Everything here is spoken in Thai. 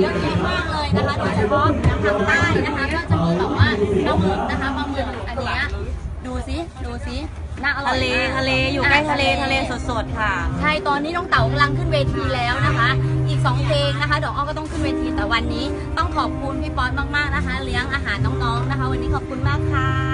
เยอะแยะมากเลยนะคะโดยเฉพาะทางใต้นะคะก็จะมีแบบว่าปลาหมึกนะคะปลาหมึกอันเนี้ยดูสิดูสิน่าอร่อยทะเลมากทะเลอยู่ใกล้ทะเลทะเลสดๆค่ะ ใช่ตอนนี้น้องเต๋ากำลังขึ้นเวทีแล้วนะคะ อีกสองเพลงนะคะเดี๋ยวอ้อก็ต้องขึ้นเวทีแต่วันนี้ ต้องขอบคุณพี่ป๊อตมากๆนะคะ เลี้ยงอาหารน้องๆนะคะ วันนี้ขอบคุณมากค่ะ